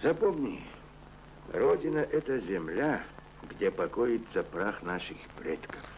Запомни, Родина – это земля, где покоится прах наших предков.